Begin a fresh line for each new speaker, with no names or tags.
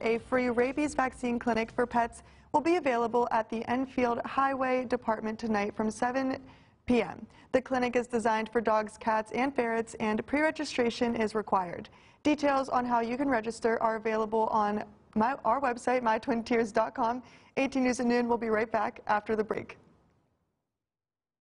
A free rabies vaccine clinic for pets will be available at the Enfield Highway Department tonight from 7 p.m. The clinic is designed for dogs, cats, and ferrets, and pre-registration is required. Details on how you can register are available on my, our website, mytwintiers.com. 18 News at Noon will be right back after the break.